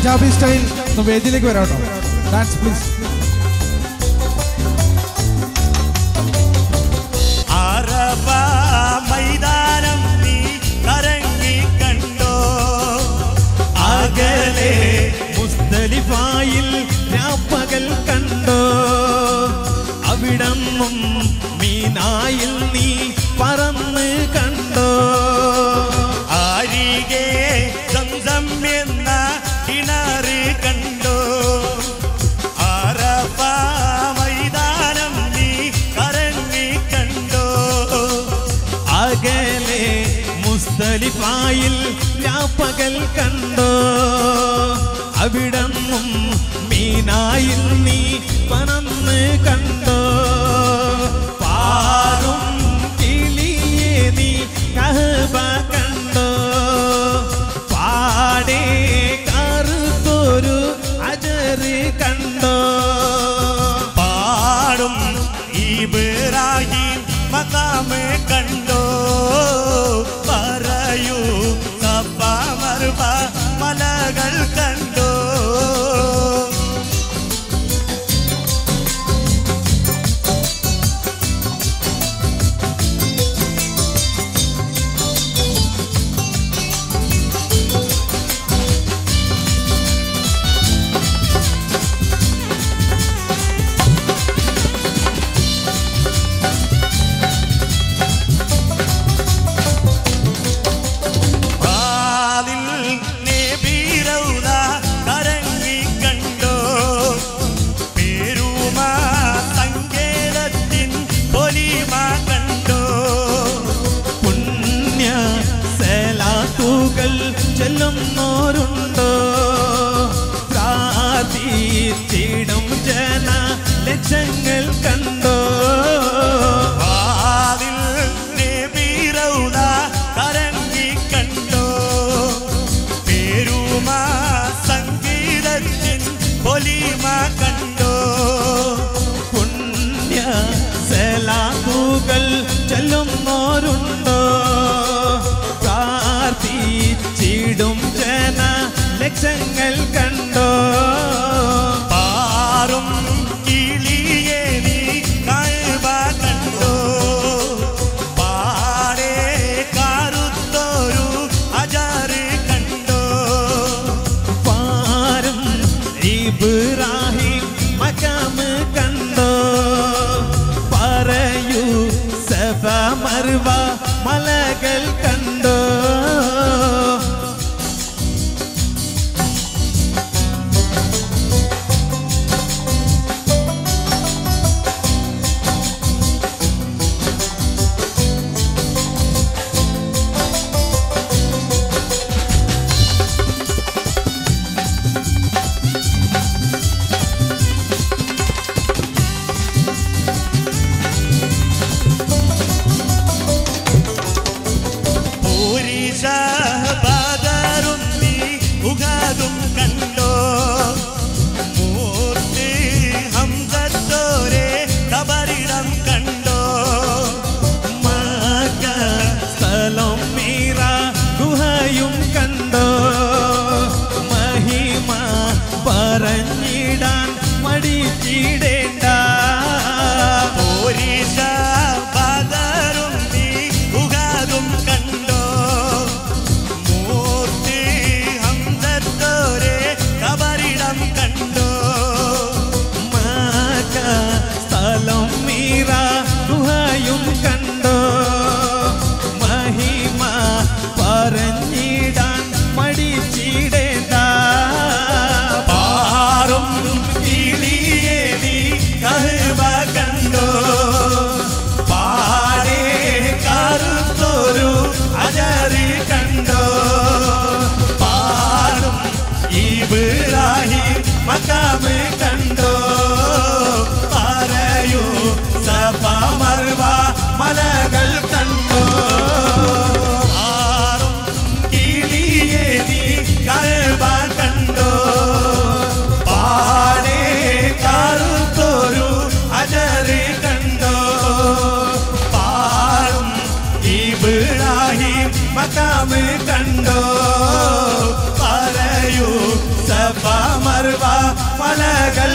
Punjabi style വേദിയിലേക്ക് വരാം കേട്ടോ ഡാൻസ് പ്ലീസ് മൈതാനം നീ കണ്ടോ? അകലെ കണ്ടോ? മീനായിൽ മുസ്തലിഫായിൽ രാപ്പകൽ കണ്ടോ. അവിടന്നും മീനായിൽ നീ പറന്ന് കണ്ടോ. പാറും കിളിയെ നീ കഹബ കണ്ടോ. പാടേ കറുത്തൊരു അജറ് കണ്ടോ. I got Sagal. ലക്ഷങ്ങൾ കണ്ടോ? കരങ്ങി കണ്ടോ? പേരുമ സംഗീതത്തിൻ പൊലിമ കണ്ടോ? പുണ്യ സലാത്തുകൾ ചെല്ലുന്നോരുണ്ടോ? പ്രാർത്ഥിച്ചിടും ജന ലക്ഷങ്ങൾ மலர்வா மலர் O ഇബ്രാഹിം മക്കാമ് കണ്ടോ പറയൂ സഫ മർവ മലകൾ കണ്ടോ പാറും കിളിയെ നീ കഹ്വ കണ്ടോ പാടേ കറുത്തൊരു അജറി കണ്ടോ പാടും ഇബ്രാഹിം മക്കാമ് मुस्तफ़ा मरवा मलगल